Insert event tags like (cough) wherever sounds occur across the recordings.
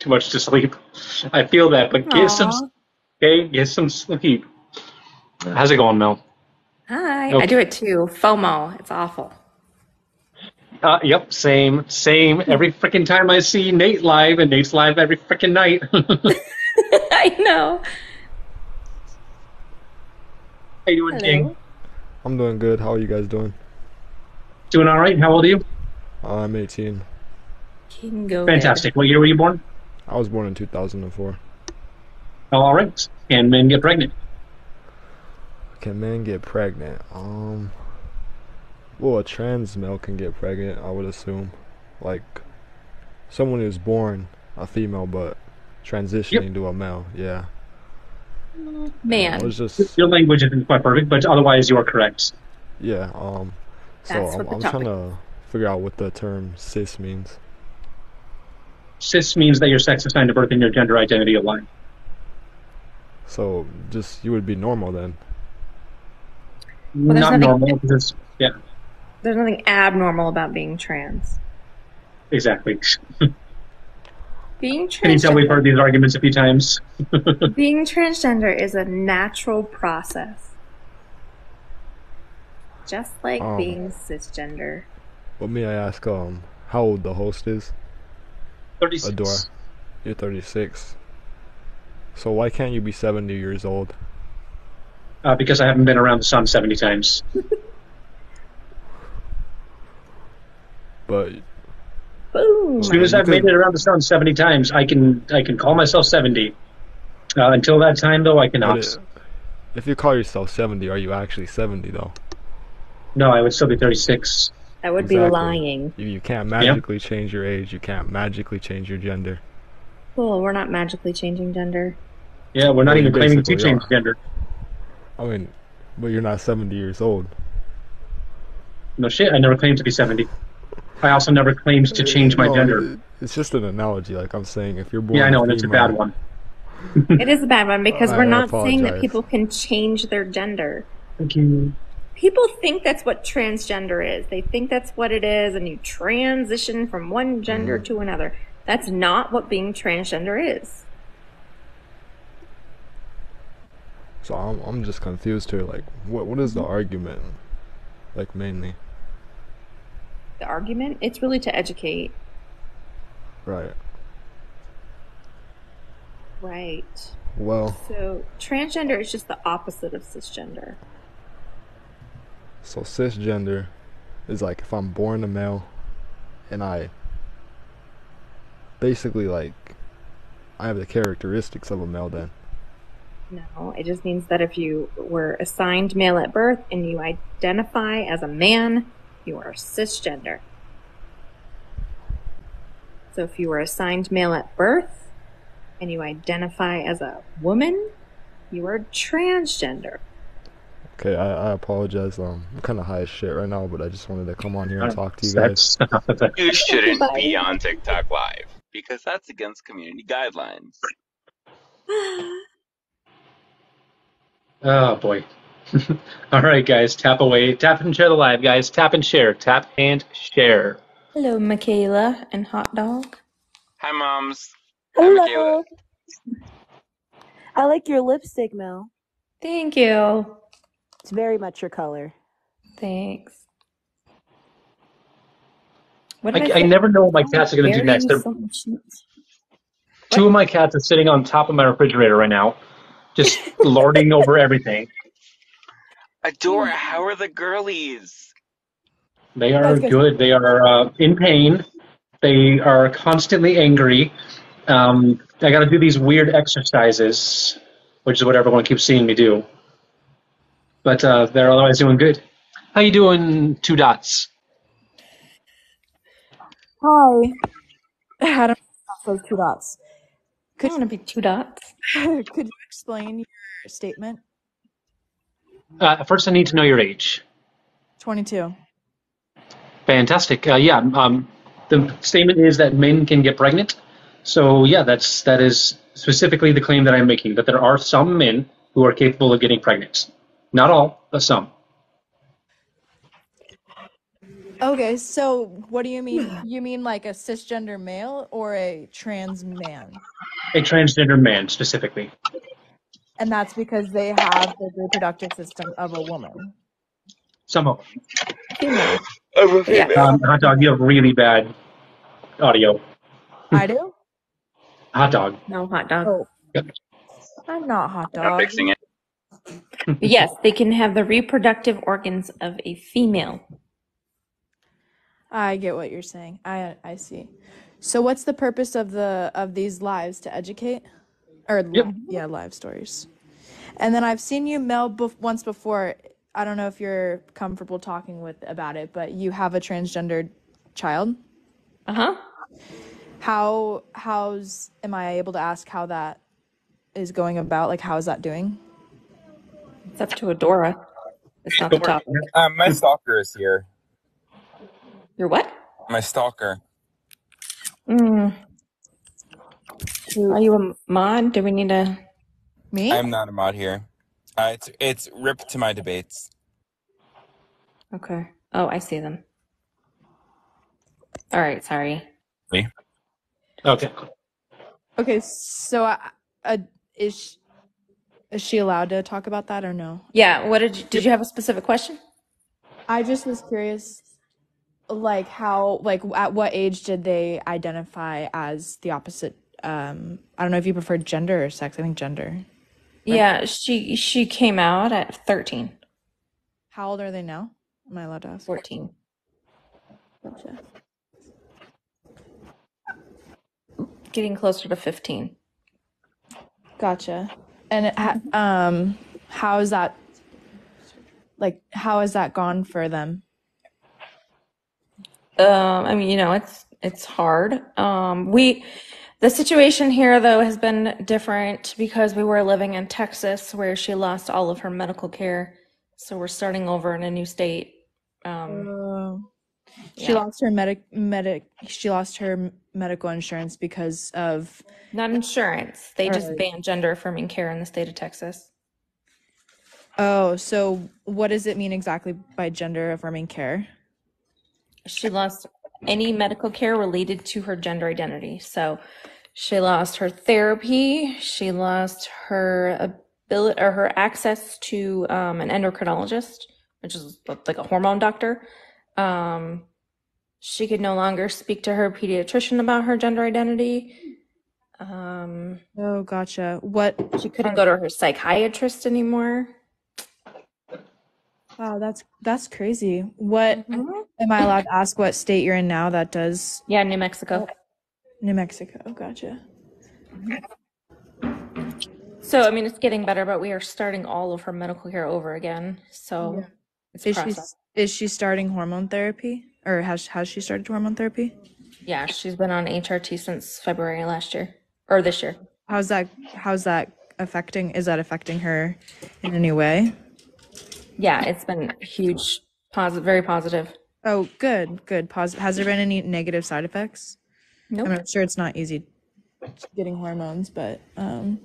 too much to sleep. (laughs) I feel that, but get some, okay, get some sleep. How's it going, Mel? Hi. I do it too. FOMO. It's awful. Uh, yep, same, same. (laughs) Every freaking time I see Nate live, and Nate's live every freaking night. (laughs) I know. How you doing, King? I'm doing good. How are you guys doing? Doing all right? How old are you? Uh, I'm 18. King go Fantastic. What year were you born? I was born in 2004. Oh, all right. Can men get pregnant? Can men get pregnant? Um, well, a trans male can get pregnant, I would assume. Like, someone who's born a female but transitioning to a male. Yeah. I Man. was just, Your language isn't quite perfect, but otherwise you are correct. yeah. Um, so That's I'm, what the I'm trying to figure out what the term cis means. Cis means that your sex assigned to birth and your gender identity align. So, just you would be normal then. there's Not nothing- normal. Because, yeah, There's nothing abnormal about being trans. exactly. (laughs) Being trans. Can you tell we've heard these arguments a few times? (laughs) being transgender is a natural process. Just like Oh. being cisgender. But may I ask, um, how old the host is? 36. Adora. You're 36. So why can't you be 70 years old? Uh, because I haven't been around the sun 70 times. (laughs) But Boom. As soon as I've made it around the sun 70 times, I can I can call myself 70. Uh, until that time, though, I But cannot. it- if you call yourself 70, are you actually 70 though? No, I would still be 36. That would be lying. You, you can't magically change your age. You can't magically change your gender. Well, We're not magically changing gender. Yeah, we're not Well, even claiming to change are. gender. I mean, but you're not 70 years old. No shit, I never claimed to be 70. I also never claimed to uh, change my No, gender. It's just an analogy. Like I'm saying, if you're born Yeah, I know, and it's a bad one. It is a bad one because I we're not saying that people can change their gender. Thank you. People think that's what transgender is. They think that's what it is, and you transition from one gender Mm-hmm. to another. That's not what being transgender is. So I'm I'm just confused here. Like, what what is the argument? Like mainly, The argument, it's really to educate. right? Right. Well, So transgender is just the opposite of cisgender. So cisgender is like if I'm born a male, and I basically like I have the characteristics of a male. Then No, it just means that if you were assigned male at birth and you identify as a man, you are cisgender. So if you were assigned male at birth and you identify as a woman, you are transgender. Okay, I, I apologize. Um, I'm kind of high as shit right now, but I just wanted to come on here and talk to you guys. You shouldn't be on TikTok Live because that's against community guidelines. (sighs) oh, boy. (laughs) All right, guys, tap away. Tap and share the live, guys. Tap and share. Tap and share. Hello, Michaela and Hot Dog. Hi, moms. Hi, Hello. I like your lipstick, Mel. Thank you. It's very much your color. Thanks. What did I, I, I say? never know what my cats are going to do next. They're, two of my cats are sitting on top of my refrigerator right now, just (laughs) lording over everything. Adora, how are the girlies? They are That's good. good. They are uh, in pain. They are constantly angry. Um, I got to do these weird exercises, which is what everyone keeps seeing me do. But uh, they're otherwise doing good. How you doing, two dots? Hi. (laughs) Adam, those two dots. I want to be two dots. (laughs) Could you explain your statement? Uh, first, I need to know your age. 22. Fantastic. Uh, yeah, um, the statement is that men can get pregnant. So yeah, that's that is specifically the claim that I'm making. That there are some men who are capable of getting pregnant. Not all, but some. Okay, so what do you mean? You mean like a cisgender male or a trans man? A transgender man specifically. And that's because they have the reproductive system of a woman. Some of Female. I'm Yeah. um, hot dog. You have really bad audio. I do? Hot dog. No hot dog. Oh. I'm not hot dog. I'm dog. fixing it. (laughs) Yes, they can have the reproductive organs of a female. I get what you're saying. I I see. So what's the purpose of the of these lives to educate or Yep. yeah, live stories. And then I've seen you Mel bef- once before. I don't know if you're comfortable talking with about it, but you have a transgendered child. Uh huh. How how's am I able to ask how that is going about? Like how is that doing? It's up to Adora. It's not the topic. Um, my stalker is here. You're what? My stalker. Mm. Are you a mod? Do we need a? Me? I'm not a mod here. Uh, it's it's ripped to my debates. Okay. Oh, I see them. All right. Sorry. Me. Okay. Okay, so uh, uh, is sh- is she allowed to talk about that or no? Yeah. What did you, did you have a specific question? I just was curious, like how, like at what age did they identify as the opposite? Um, I don't know if you prefer gender or sex. I think gender. Yeah, she she came out at 13, How old are they now? Am I allowed to ask? 14. Gotcha. Getting closer to 15. Gotcha. And um, how is that? Like, how has that gone for them? Um, I mean, you know, it's it's hard. Um, we the situation here though has been different because we were living in Texas where she lost all of her medical care. So we're starting over in a new state. Um, Oh. She yeah. lost her medic medic. She lost her medical insurance because of. Not insurance. They just banned gender affirming care in the state of Texas. Oh, so what does it mean exactly by gender affirming care? She lost any medical care related to her gender identity. So she lost her therapy. She lost her ability or her access to um, an endocrinologist, which is like a hormone doctor. Um, she could no longer speak to her pediatrician about her gender identity. Um, Oh, gotcha. What? she couldn't go to her psychiatrist anymore. Wow, that's that's crazy. What Mhm. am I allowed to ask? What state you're in now that does Yeah, New Mexico. New Mexico? Gotcha. So, I mean, it's getting better, but we are starting all of her medical care over again. So Yeah. Is she is she starting hormone therapy or has has she started hormone therapy? Yeah, she's been on HRT since February last year or this year. How's that? How's that affecting? Is that affecting her in any way? Yeah, it's been huge, positive, very positive. Oh, good, good. Positive. has there been any negative side effects? Nope. I'm not sure it's not easy getting hormones, but um,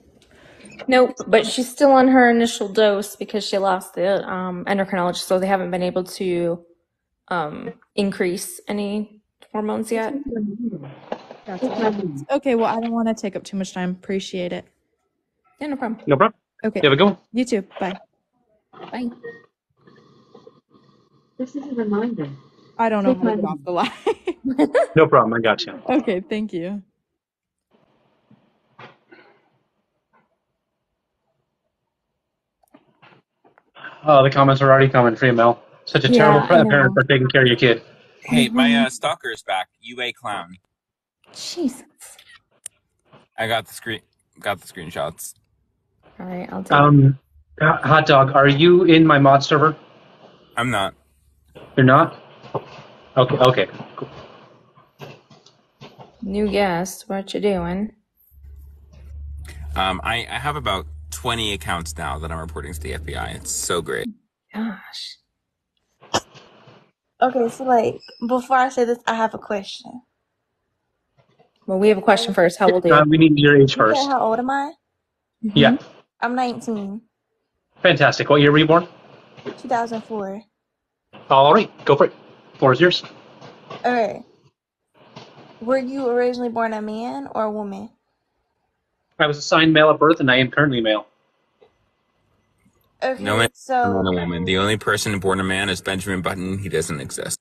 Nope, but she's still on her initial dose because she lost the um, endocrinologist, so they haven't been able to um, increase any hormones yet. okay. Well, I don't want to take up too much time. Appreciate it. Yeah, no problem. No problem. Okay, You have a good one. you too. Bye. Bye. This is a reminder. I don't know Take how to get off the line. (laughs) No problem. I got you. okay, thank you. Oh, the comments are already coming for you, Mel. Such a Yeah, terrible I parent for taking care of your kid. Hey, my Mm-hmm. uh, stalker is back. UA clown. Jesus. I got the screen. Got the screenshots. All right, I'll take Um, H- hot dog, are you in my mod server? I'm not. You're not. Okay. Okay. Cool. new guest. What you doing? Um, I, I have about 20 accounts now that I'm reporting to the FBI. It's so great. Gosh. Okay, so like before I say this, I have a question. Well, we have a question first. How old are you? Uh, we need your age You said first. how old am I? Yeah. I'm 19, Fantastic. What year were you born? 2004. All right. Go for it. Floor is yours. Okay. Were you originally born a man or a woman? I was assigned male at birth, and I am currently male. Okay, No man, so a woman. The only person born a man is Benjamin Button. He doesn't exist.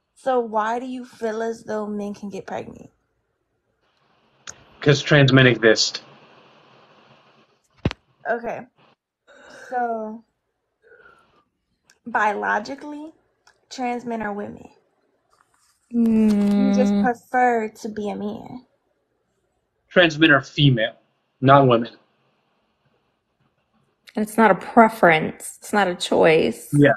(laughs) so why do you feel as though men can get pregnant? Because trans men exist. Okay. So biologically, trans men are women. You just Mm, prefer to be a man. Trans men are female, not women. And it's not a preference. It's not a choice. Yeah,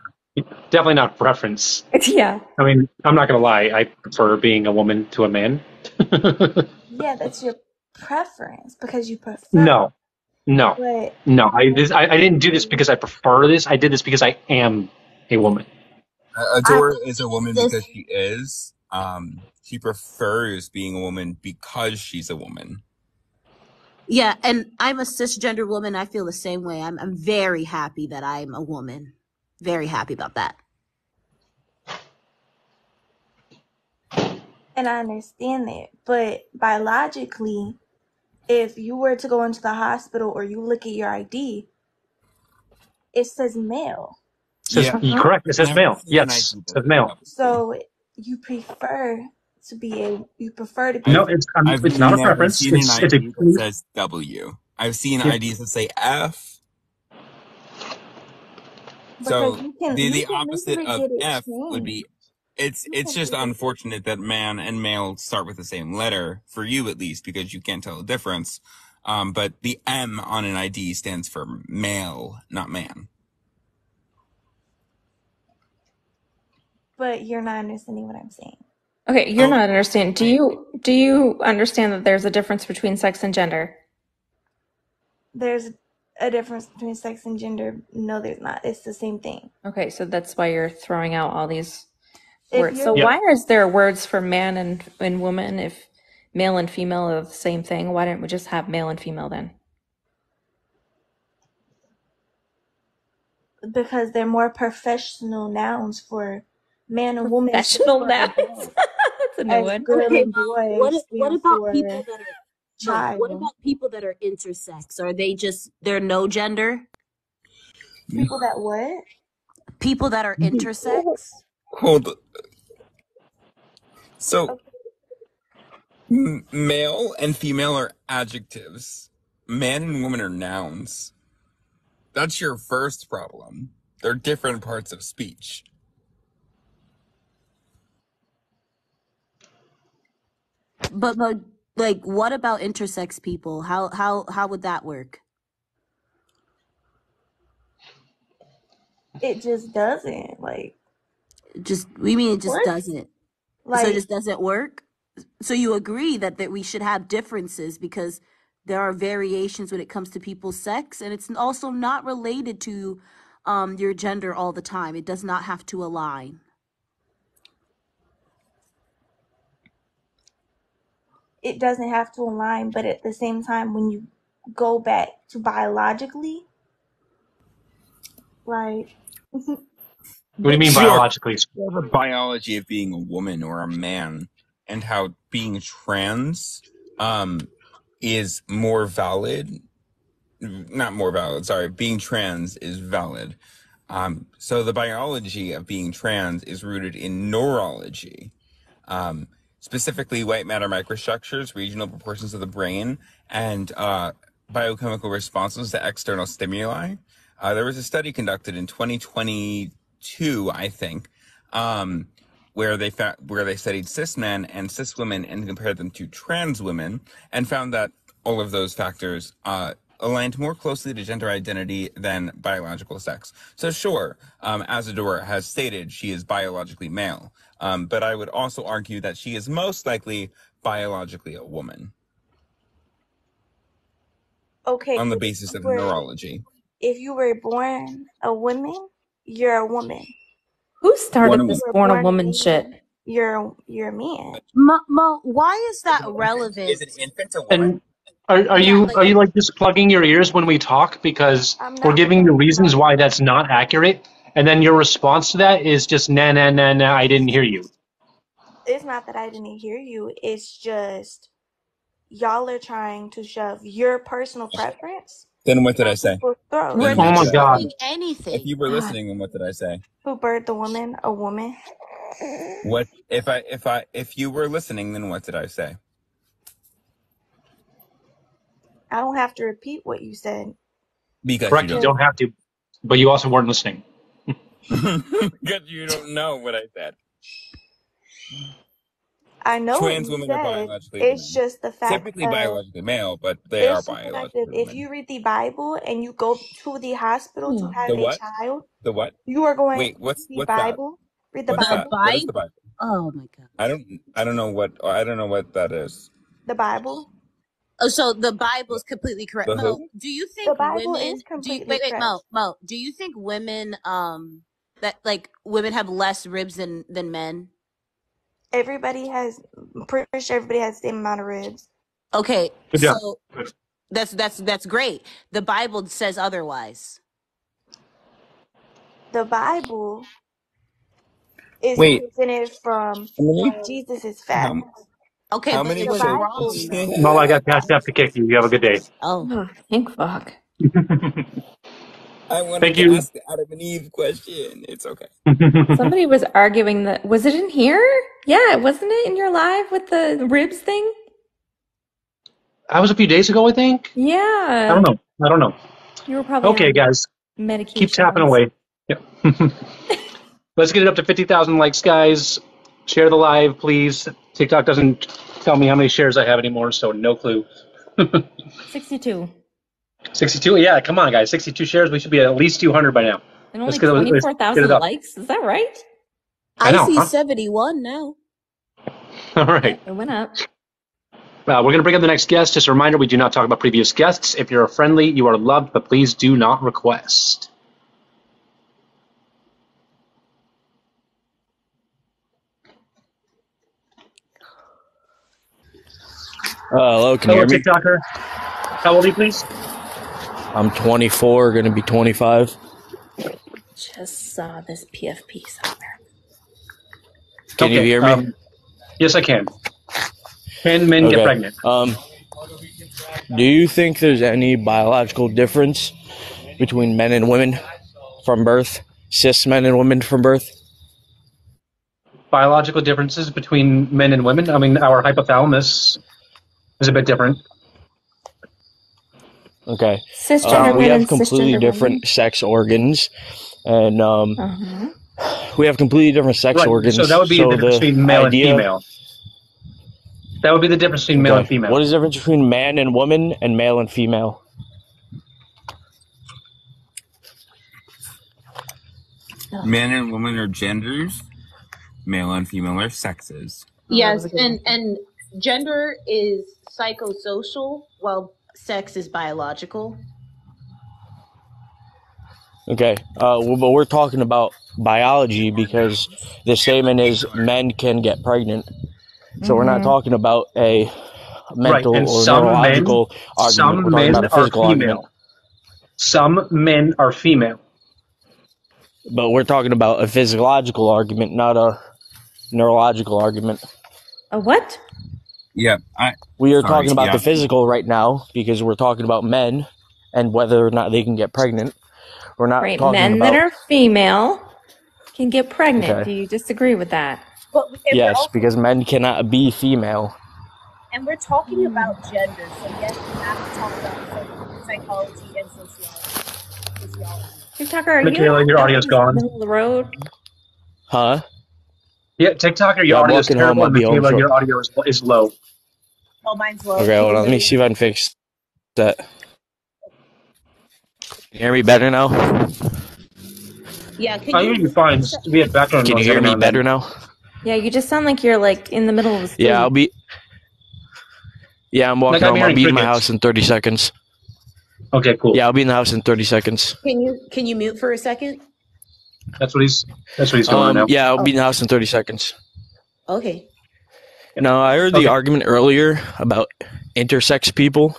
definitely not preference. (laughs) yeah. I mean, I'm not gonna lie. I prefer being a woman to a man. (laughs) Yeah, that's your preference because you prefer. no, no, But no. I, this, I I didn't do this because I prefer this. I did this because I am a woman. Adora is a woman because she is. Um, she prefers being a woman because she's a woman. Yeah, and I'm a cisgender woman. I feel the same way. I'm I'm very happy that I'm a woman. Very happy about that. and I understand that. But biologically, if you were to go into the hospital or you look at your ID, it says male. Says, Yeah. you're correct. It says male. Yes, ID it says male. So you prefer to be a you prefer to be No, it's um, I've it's not a never preference. seen an It's, it's a ID that says W. I've seen Yeah. IDs that say F. So because you can the the opposite of get it F would be it's You it's just get it unfortunate that man and male start with the same letter for you at least because you can't tell the difference. Um, but the M on an ID stands for male, not man. but you're not understanding what I'm saying. Okay, you're Oh, not understanding. Do you do you understand that there's a difference between sex and gender? There's a difference between sex and gender. No, there's not. It's the same thing. Okay, so that's why you're throwing out all these If words. So Yeah. why is there words for man and and woman if male and female are the same thing? Why didn't we just have male and female then? because they're more professional nouns for man and woman Professional nouns. (laughs) adult, That's a new one. girl Okay, and well, boy what what about people that are no, what about people that are intersex? Are they just they're no gender? People that what? People that are intersex? Hold. So m- male and female are adjectives. Man and woman are nouns. That's your first problem. They're different parts of speech. But but like what about intersex people? How how how would that work? It just doesn't like Just we mean it just doesn't. So it just doesn't work? So you agree that that we should have differences because there are variations when it comes to people's sex and it's also not related to um your gender all the time. It does not have to align. It doesn't have to align, but at the same time, when you go back to biologically, like What do you mean Sure. biologically? The biology of being a woman or a man and how being trans um is more valid not more valid sorry being trans is valid um so the biology of being trans is rooted in neurology um specifically white matter microstructures regional proportions of the brain and uh biochemical responses to external stimuli. Uh, there was a study conducted in 2022 i think um where they where they studied cis men and cis women and compared them to trans women and found that all of those factors uh, aligned more closely to gender identity than biological sex. So sure, um, as Adora has stated, she is biologically male, um, but I would also argue that she is most likely biologically a woman okay, on the basis of were neurology. if you were born a woman, you're a woman. Who started a this born a born a woman shit? you're you're a man. Mo, Mo why is that Is an infant, relevant? is an infant a woman? And are, are Yeah, you like are you like just plugging your ears when we talk because we're giving you reasons why that's not accurate? and then your response to that is just nah nah nah nah. I didn't hear you. It's not that I didn't hear you. It's just y'all are trying to shove your personal preference Then what did I down say? people's. We're Then Oh not my God. shoving If anything. you were listening, then what did I say? Who birthed the woman? A woman. What if I if I if you were listening, then what did I say? I don't have to repeat what you said. Because you Correct. You don't. don't have to, but you also weren't listening. (laughs) Because you don't know what I said. I know what Trans you women are biologically It's women. just the fact Typically of biologically male, but they are it's just the fact biologically of if women. you read the Bible and you go to the hospital to Hmm. have a child, The what? you are going Wait, what's the what's that? Bible. Read the What's The that? Bible. What is the Bible? Bible? Oh my god. I don't I don't know what I don't know what that is. The Bible. Oh, so the Bible is completely correct. The Mo, do you The think Bible women? is Do you wait, wait, correct. Mo, Mo? Do you think women, um, that like women have less ribs than than men? Everybody has. Pretty sure everybody has the same amount of ribs. Okay, Good job. so that's that's that's great. The Bible says otherwise. The Bible is Wait, taking it from how many? from Jesus's How, fat. Okay, how but many it The was Bible. wrong though. Mo, I got passed up to kick you. You have a good day. Oh, thank fuck. (laughs) I wanted Thank to you. ask the Adam and Eve question. It's okay. Somebody (laughs) was arguing that. Was it in here? Yeah, wasn't it in your live with the ribs thing? That was a few days ago, I think. Yeah. I Yeah. don't know. I don't know. You were probably Okay, on guys, keep tapping medications. away. Yep. (laughs) Let's get it up to 50,000 likes, guys. Share the live, please. TikTok doesn't tell me how many shares I have anymore, so no clue. (laughs) 62. 62? Yeah, come on, guys. 62 shares. We should be at at least 200 by now. And only get, it- let's get 24,000 likes. Is that right? I I know, see huh? seventy-one now. All right. It went up. Uh, we're going to bring up the next guest. Just a reminder, we do not talk about previous guests. If you're a friendly, you are loved, but please do not request. Uh, hello, can you Hello, hear me? TikToker. How old are you, please? I'm 24, gonna be 25. Just saw this PFP somewhere. Can you hear me? Um, yes, I can. Can men get pregnant? Um, do you think there's any biological difference between men and women from birth? Cis men and women from birth? Biological differences between men and women? I mean, our hypothalamus is a bit different. Okay. Cisgender Um, we have completely cisgender different sex organs, and um, women. Uh-huh. we have completely different sex Right. organs. So that would be so the difference the between male idea, and female. That would be the difference between male and female. What is the difference between man and woman and male and female? Men and women are genders. Male and female are sexes. Oh, Yes, was a good and and gender is psychosocial, while sex is biological. Okay, uh, well, but we're talking about biology because the statement is men can get pregnant. So we're not Mhm. talking about a mental And or some men, neurological argument. We're some talking men about a are physical argument. female. Some men are female. But we're talking about a physiological argument, not a neurological argument. A what? Yeah, I We are sorry. talking about Yeah, the physical right now because we're talking about men and whether or not they can get pregnant. We're not Right. talking Men that are female can get pregnant. okay. Do you disagree with that? But Yes, also because men cannot be female. and we're talking about gender, so yes, we have to talk about psychology and sociology. Sociology. TikToker, are you your out audio's in the gone. middle of the road? Huh? Yeah, TikToker, your Yeah, audio is walking home. terrible, I'll and be home your audio is, is low. Oh, mine's low. Okay, hold on. Let me see if I can fix that. Can you hear me better now? Yeah, can I you hear you fine. We have background Can you hear me better now? Yeah, you just sound like you're like in the middle of the. Yeah, I'll be. Yeah, I'm walking Like I'm home. I'll hearing be in my house in 30 seconds. Okay, cool. Yeah, I'll be in the house in 30 seconds. can you can you mute for a second? That's what he's. That's what he's doing Um, now. yeah, I'll Oh, be in the house in 30 seconds. okay. Now, I heard the Okay. argument earlier about intersex people.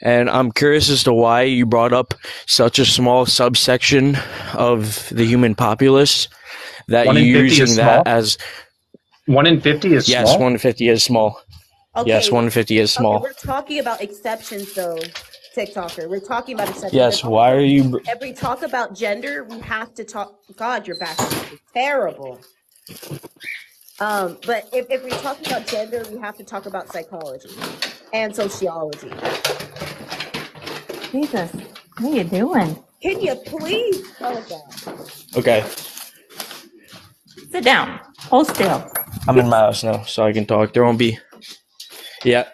and I'm curious as to why you brought up such a small subsection of the human populace that One you're in 50 is using small? that as One in 50 is yes, small? one in fifty is small. Yes, one in fifty is okay, small. we're talking about exceptions though, TikToker. We're talking about exceptions. Yes, why are you? br- if we talk about gender, we have to talk. God, your background is terrible. Um, but if, if we're talking about gender, we have to talk about psychology and sociology. Jesus, what are you doing? Can you please tell us? Okay, Sit down. Hold still. I'm in my house now, so I can talk. There won't be. Yeah.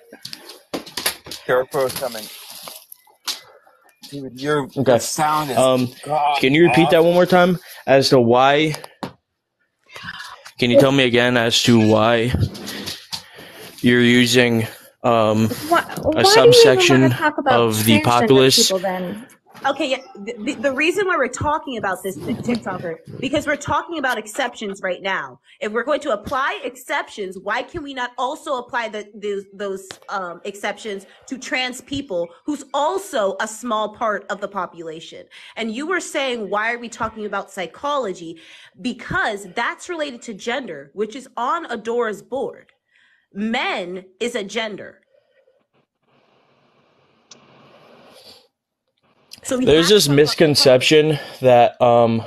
Scarecrow's coming. Dude, your Okay. sound is Um, god can you repeat that one more time as to why? Can you tell me again as to why you're using um Why, a why do you even want subsection to talk about of the populace? people then? Okay, yeah, the, the, the reason why we're talking about this TikToker because we're talking about exceptions right now. If we're going to apply exceptions, why can we not also apply the, those those um, exceptions to trans people, who's also a small part of the population? And you were saying, why are we talking about psychology? Because that's related to gender, which is on Adora's board. Men is a gender. So we There's this to talk about psychology. misconception that um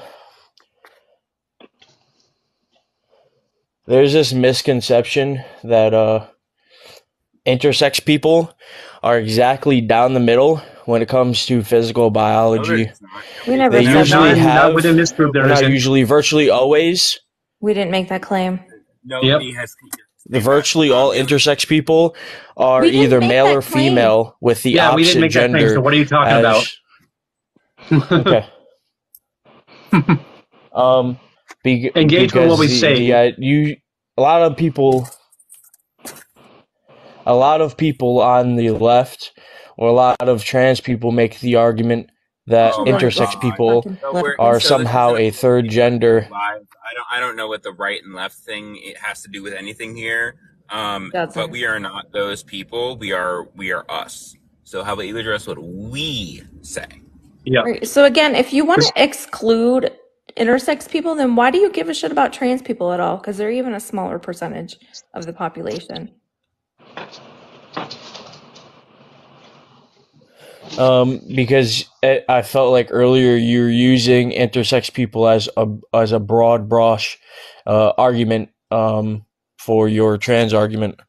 there's this misconception that uh intersex people are exactly down the middle when it comes to physical biology. We never They said usually not, that. not have, within this group, there not isn't. usually, virtually always, We didn't make that claim. Yep. Nobody has the virtually all intersex people are either male or claim. female with the Yeah, we didn't opposite make that claim, so what are you talking about? As okay. (laughs) Um, be, Engage with what because we the, say. the uh, you a lot of people, a lot of people on the left, or a lot of trans people make the argument that oh intersex god. people fucking So left. we're so somehow a a third gender. I don't I don't know what the right and left thing it has to do with anything here. Um, but Doesn't. we are not those people. We are we are us. So how about you address what we say? Yeah. Right. So again, if you want to exclude intersex people, then why do you give a shit about trans people at all? Because they're even a smaller percentage of the population. Um, because it, I felt like earlier you were using intersex people as a as a broad brush uh, argument um, for your trans argument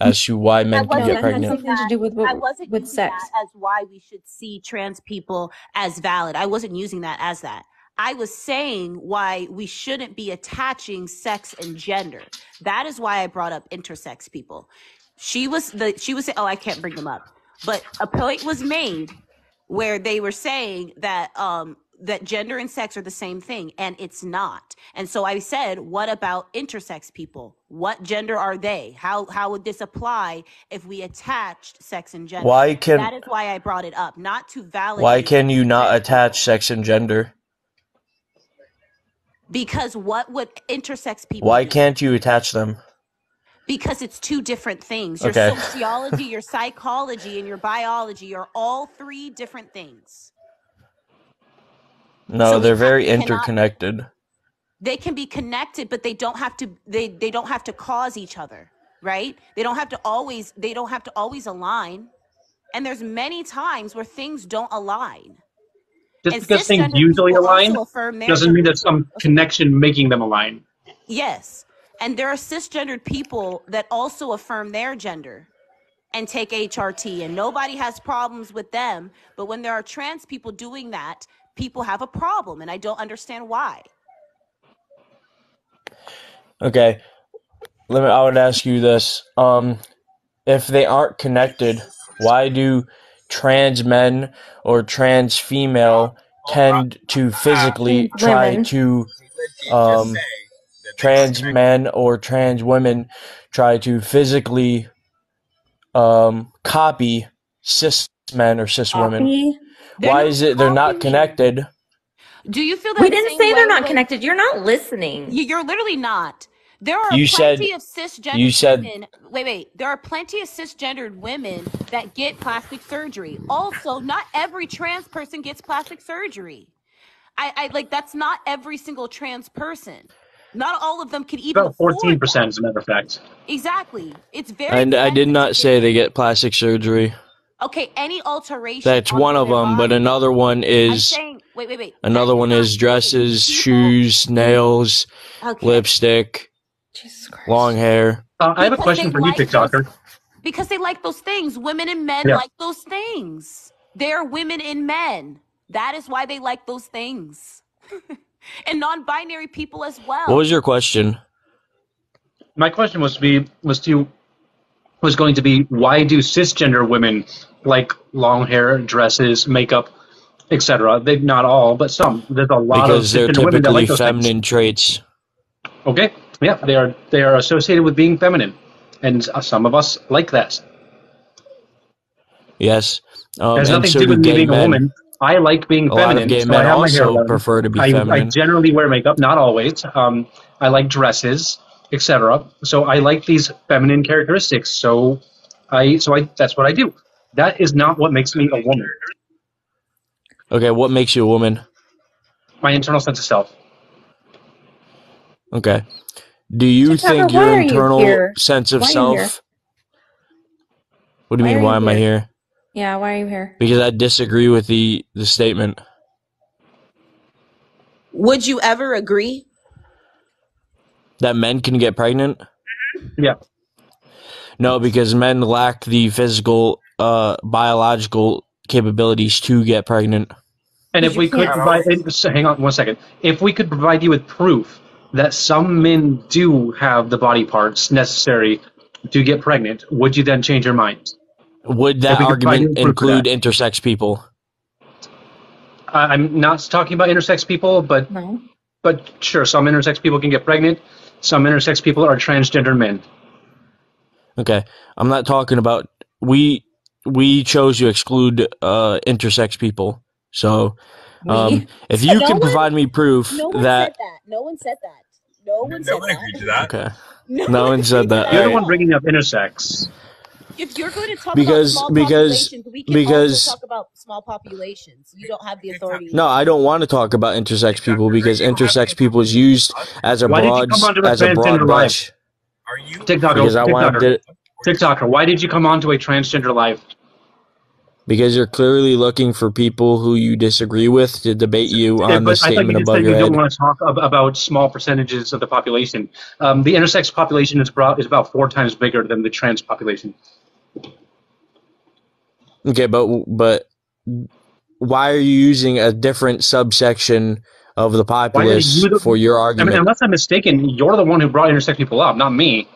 as to why men can No, get wasn't that pregnant. something to do with I wasn't with using sex. that as why we should see trans people as valid. I wasn't using that as that. I was saying why we shouldn't be attaching sex and gender. That is why I brought up intersex people. She was the she was saying, oh, I can't bring them up, but a point was made where they were saying that um that gender and sex are the same thing and it's not and so i said what about intersex people what gender are they how how would this apply if we attached sex and gender Why can that is why i brought it up not to validate. why can you not attach sex and gender? because what would intersex people Why do can't you attach them? because it's two different things your Okay. sociology your psychology and your biology are all three different things No, so they're very cannot interconnected. they can be connected but they don't have to they they don't have to cause each other right? They don't have to always they don't have to always align. And there's many times where things don't align. Just and because things usually align also affirm their doesn't mean gender there's some connection making them align. yes. And there are cisgendered people that also affirm their gender and take HRT and nobody has problems with them. But when there are trans people doing that people have a problem and I don't understand why Okay, let me. I would ask you this: um, if they aren't connected, why do trans men or trans female tend to physically try women. to She said she'd just um, say that they are trans men or trans women try to physically um, copy cis men or cis women? Copy? they're Why is it they're not copying connected? do you feel that We didn't say they're not connected. You're not listening. You- You're literally not. There are You said plenty of cisgendered you said women. Wait, wait. There are plenty of cisgendered women that get plastic surgery. Also, not every trans person gets plastic surgery. I, I like that's not every single trans person. Not all of them can even About fourteen percent, as a matter of fact. Exactly. It's very and I did not say they get plastic surgery. Okay, any alteration That's onto one of their them, but another one I'm is saying, wait, wait, wait. Another does one is dresses, people. shoes, nails, Okay, lipstick, Jesus long hair. Uh, I have a question for you, like those. TikToker. Because they like those things. Women and men Yeah. like those things. They're women and men. That is why they like those things. (laughs) and non-binary people as well. What was your question? My question was to be was to was going to be why do cisgender women like long hair, dresses, makeup, etc. They not all, but some. There's a lot Because of they're cisgender women that typically like those things. feminine traits. Okay, yeah, they are they are associated with being feminine, and some of us like that. Yes. Um, and nothing so to do with being a woman. I like being A feminine, gay so I men have my hair also prefer to be I, I generally wear makeup, not always. Um, I like dresses, etc. So I like these feminine characteristics. So I so I that's what I do. That is not what makes me a woman. Okay, what makes you a woman? My internal sense of self. Okay. Do you TikToker, think your are you internal sense of Why are you here? self? What do you Why mean? are Why you am I here? here? Yeah, why are you here? Because I disagree with the the statement Would you ever agree? That men can get pregnant. Yeah. No, because men lack the physical, uh, biological capabilities to get pregnant. And if we could provide, hang on one second. If we could provide you with proof that some men do have the body parts necessary to get pregnant, would you then change your mind? Would that we could provide you argument with proof for include that. intersex people? I- I'm not talking about intersex people, but No. but sure, some intersex people can get pregnant. Some intersex people are transgender men. Okay, I'm not talking about we. We chose to exclude uh, intersex people. So, um, (laughs) if you No can one- provide me proof No one that said that. No one said that. No one No said one that. agreed to that. okay, (laughs) No, no one said that. You're the Alright. one bringing up intersex. If you're going to talk Because- about small because- populations, we can because- talk about small populations. You don't have the authority. No, I don't want to talk about intersex people because intersex people is used as a Why did you broad come onto a as a broad brush. Are you? TikToker, Because I wanted TikToker, to, TikToker. Why did you come onto a transgender live? because you're clearly looking for people who you disagree with to debate you Yeah, on the but I thought you statement just above said your you head. don't want to talk ab- about small percentages of the population. Um, the intersex population is about, is about four times bigger than the trans population. Okay, but but why are you using a different subsection of the populace you the, for your argument? I mean, argument? unless I'm mistaken, you're the one who brought intersex people up, not me.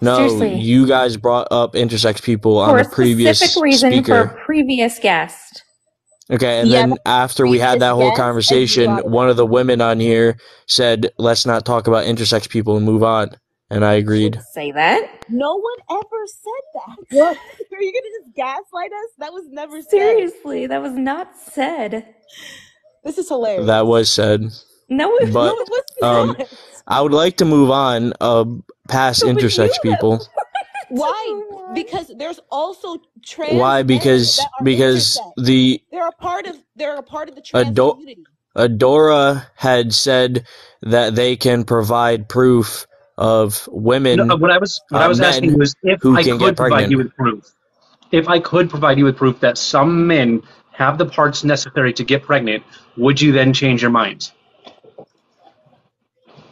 No, Seriously. you guys brought up intersex people on For a the previous specific reason for speaker. a previous guest. Okay, and Yeah, then after we had that whole guest, and you conversation, one of the women on here said, "Let's not talk about intersex people and move on." And I agreed. Say that. No one ever said that. What? (laughs) Are you gonna just gaslight us? That was never said. Seriously, that was not said. This is hilarious. That was said, No, it but no, it was um. I would like to move on uh, past It intersex people. (laughs) Why? to move on. Because there's also trans Why? Because because intersex. the They're a part of. They're a part of the trans Ado- community. Adora had said that they can provide proof of women, uh, what I was what uh, I was asking men was if who I can could provide you with proof. If I could provide you with proof that some men have the parts necessary to get pregnant, would you then change your mind?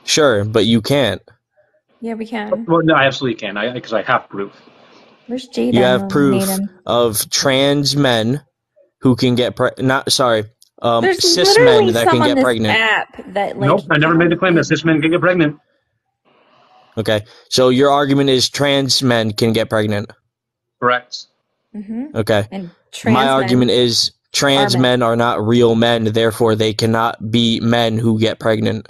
Sure, but you can't. Yeah, we can. Well, no, I absolutely can. I because I have proof. Where's Jada? You have proof of trans men who can get pre- not sorry, um, There's cis men that can get pregnant. app that like Nope, I never made the claim that cis men can get pregnant. Okay, so your argument is trans men can get pregnant. Correct. hmm Okay, and trans my argument is trans are men. men are not real men, therefore they cannot be men who get pregnant.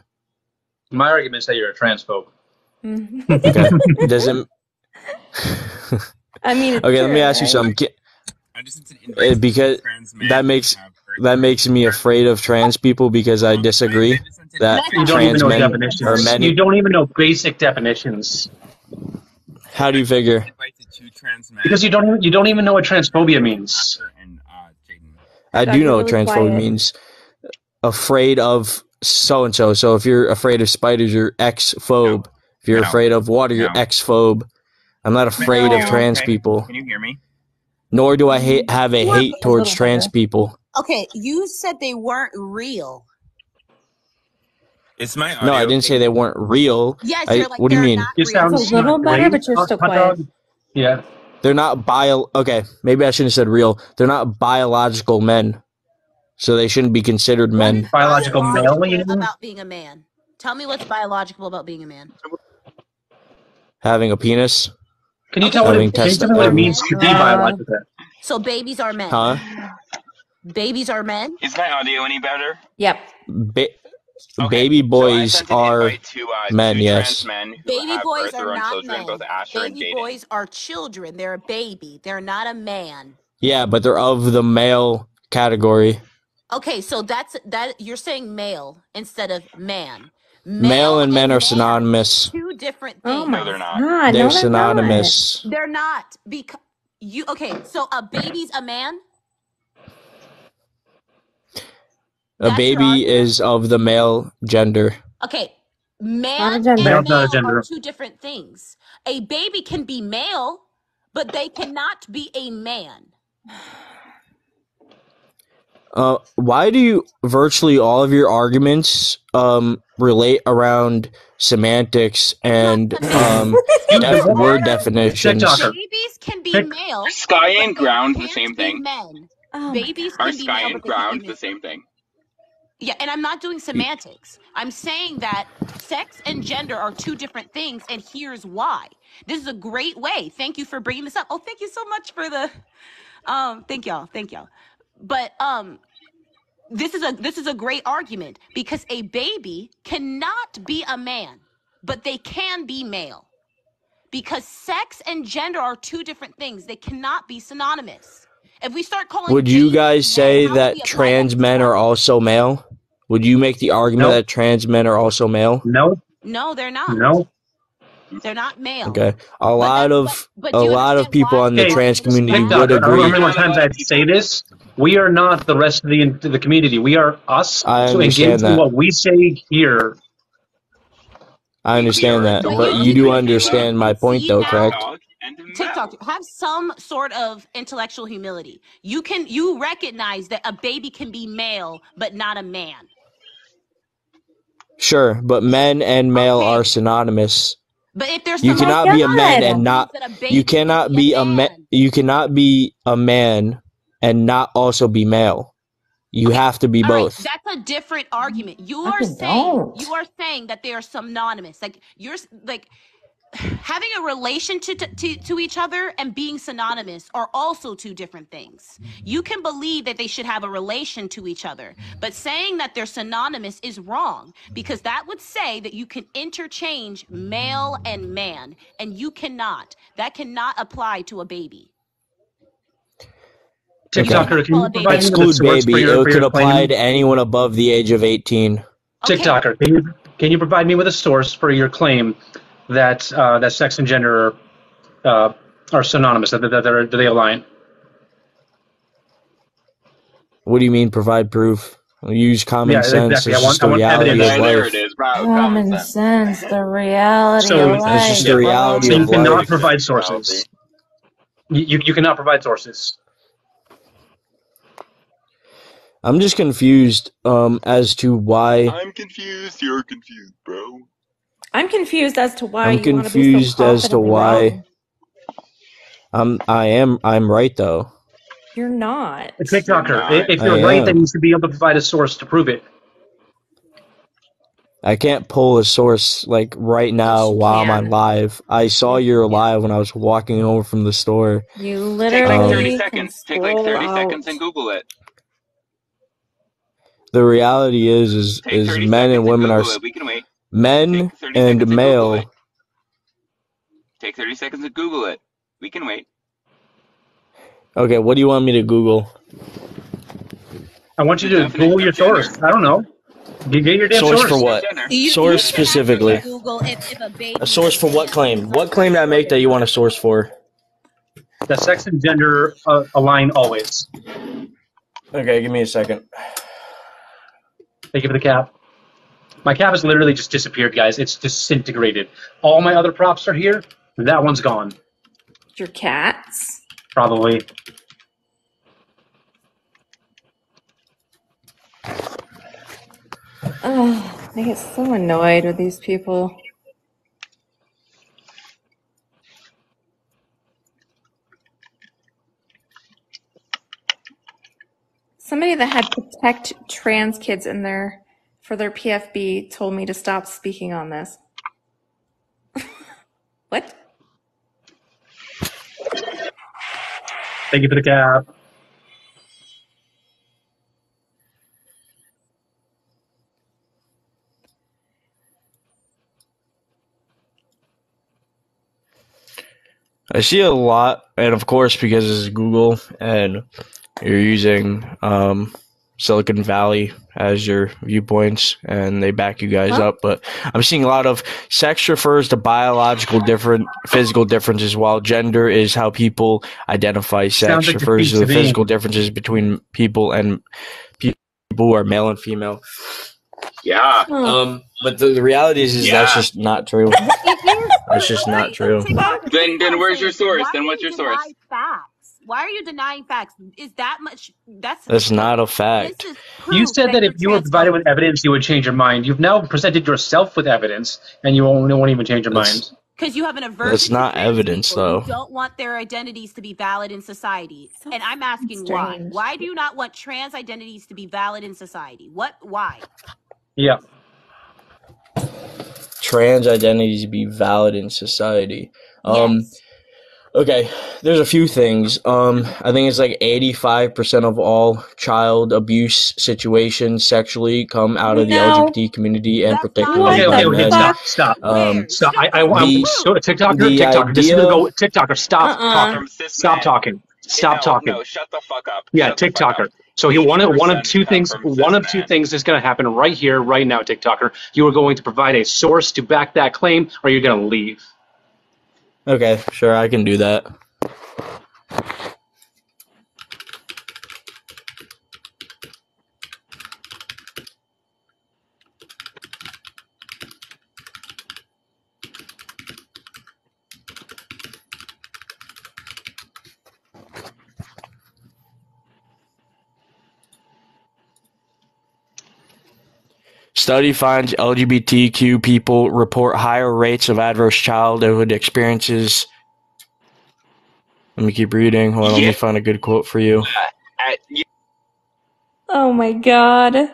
My argument is that you're a transphobe. Mhm. Okay, (laughs) doesn't. I mean, it's Okay, let me true, ask you right? something. Ca- I just it's an uh, because trans man that makes have that makes me afraid of trans people because I disagree that You don't even trans know men are men. You don't even know basic definitions How do you figure? because you don't even, you don't even know what transphobia means. I do know what transphobia means. Afraid of so and so. So if you're afraid of spiders, you're ex phobe. If you're afraid of water, you're No. ex phobe. I'm not afraid of trans people, Can you hear me? nor do I hate have a hate towards little trans better. people. Okay, you said they weren't real. It's my audio No, I didn't say they weren't real. Yes, I, you're like what do you mean? not You real. sound It's a little better, but you're still hot quiet. dog. Yeah. They're not bio. Okay, maybe I shouldn't have said real. They're not biological men, so they shouldn't be considered What is men. Biological male, biological about being a man? Tell me what's biological about being a man. Having a penis, Can you tell so what it, test, what it means to be Uh, biological? so babies are men. huh? Babies are men. Is my audio any better? Yep. Ba- Okay. baby boys sent an are to uh, men. Yes. men Baby boys are not children, men. both Asher Baby Jaden. boys are children. They're a baby. They're not a man. Yeah, but they're of the male category. Okay, so that's that you're saying male instead of man. Male Male and men and are man synonymous. two different Oh things. my No, they're not. God. They're No, synonymous. They're not because you okay, so a baby's a man? A That's baby argument? is of the male gender. Okay. Not a Man gender. and Male's not a male gender. are two different things. A baby can be male, but they cannot be a man. Uh, why do you virtually all of your arguments um relate around semantics and (laughs) um (laughs) def- word definitions? TikToker. babies can be Tick, male, Sky but and they ground the can't same be thing. men. Oh my Babies Are can be sky male, and but they can't ground be the same thing? Yeah, and I'm not doing semantics. I'm saying that sex and gender are two different things, and here's why. This is a great way. Thank you for bringing this up. Oh, thank you so much for the um. Thank y'all. Thank y'all. But um, this is a this is a great argument because a baby cannot be a man, but they can be male because sex and gender are two different things. They cannot be synonymous. If we start calling Would you guys men, say that we apply that trans men are also male? Would you make the argument no, that trans men are also male? no, No, they're not. no. They're not male. Okay, a lot that's but of but a lot of people why in the Hey, trans community valid? would TikToker, I don't agree. remember Not what a times lot I of had to say this. We are not the rest of the the community. We are us I to engage understand that. what we say here. I We, we understand that, But but you you you do understand my point, though, how correct? Dog and TikTok Mel. have some sort of intellectual humility. You can you recognize that a baby can be male but not a man. Sure, but men and male are synonymous. But if they're You cannot be a man and not means that a you cannot be a be man. you cannot be a man and not also be male. You Okay, have to be all right, both. that's a different argument. You I are saying don't. you are saying that they are synonymous. Like you're like having a relation to, to to each other and being synonymous are also two different things. You can believe that they should have a relation to each other, but saying that they're synonymous is wrong because that would say that you can interchange male and man, and you cannot. That cannot apply to a baby. You Okay. TikToker, can you provide a me with a Exclude source for baby. your It for could apply claim? to anyone above the age of 18. Okay, TikToker, can you can you provide me with a source for your claim that uh, that sex and gender are, uh, are synonymous? That, that, that, that they align? What do you mean provide proof? Use common Yeah, sense. exactly. It's I want just I the want reality evidence. of There, there it life. common Common sense. sense, the reality So of It's just the reality so of you cannot life. provide sources. You, you you cannot provide sources. I'm just confused um as to why I'm confused. You're confused, bro. I'm confused as to why I'm you want be so confused as to why wrong. I'm I am I'm right though. You're not. A You're TikToker, not. if you're right, then you should be able to provide a source to prove it. I can't pull a source like right now you while I'm on live. I saw you're live when I was walking home from the store. You literally Take like 30 Um, literally can seconds. Take like 30 out. seconds and Google it. the reality is is Take is men and seconds and women are it. We can wait. Men and seconds and Google male. Take 30 seconds to Google it. We can wait. Okay, what do you want me to Google? I want you to Google your source. I don't know. You get your damn Source source. for what? You- Source you specifically. Google if, if a baby. A source for what claim? What claim did I make that you want a source for? That sex and gender uh, align always. Okay, give me a second. Thank you for the cap. My cap has literally just disappeared, guys. It's disintegrated. All my other props are here. That one's gone. Your cats. Probably. Oh, I get so annoyed with these people. Somebody that had protect trans kids in their for their PFP told me to stop speaking on this. (laughs) what? Thank you for the cap. I see a lot, and of course, because it's Google and you're using um, Silicon Valley as your viewpoints, and they back you guys Huh? up. But I'm seeing a lot of sex refers to biological different physical differences, while gender is how people identify sex. Like refers to the to physical differences between people and people who are male and female. Yeah. Um, but the, the reality is, is that's just not true. That's just not true. Then then where's your source? Why Then what's your source? Deny Facts. Why are you denying facts? Is that much? That's That's not a fact. You said that if you were provided with evidence, you would change your mind. You've now presented yourself with evidence, and you won't, won't even change your That's- mind. because you have an aversion. That's not trans evidence, people. though. You don't want their identities to be valid in society, So and I'm asking why. strange. Why do you not want trans identities to be valid in society? What? Why? Yeah. trans identities be valid in society. Um, Yes. Okay, there's a few things. Um, I think it's like 85% of all child abuse situations sexually come out of the No. LGBT community and That's particularly Okay, okay, okay. Stop, stop. Um, Stop. I, I, I, The- so, TikToker, the TikToker. This is idea- gonna go. TikToker, stop Uh-uh. talking. From cis Stop talking. Stop no, talking. No, shut the fuck up. Yeah, Shut TikToker. So he one of one of two things. One of two men. things is going to happen right here, right now, TikToker. You are going to provide a source to back that claim, or you're going to leave. Okay, sure, I can do that. Study finds LGBTQ people report higher rates of adverse childhood experiences. Let me keep reading. Hold on, let me find a good quote for you. Oh my god.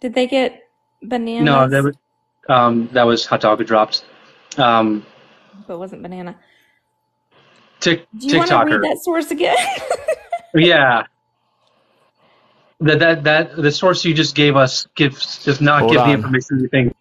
Did they get bananas? No, that was um, that was hot dog who dropped. Um, But it wasn't banana. Tik Do you want to read that source again? (laughs) Yeah. That that that the source you just gave us gives does not Hold give the on. information you think.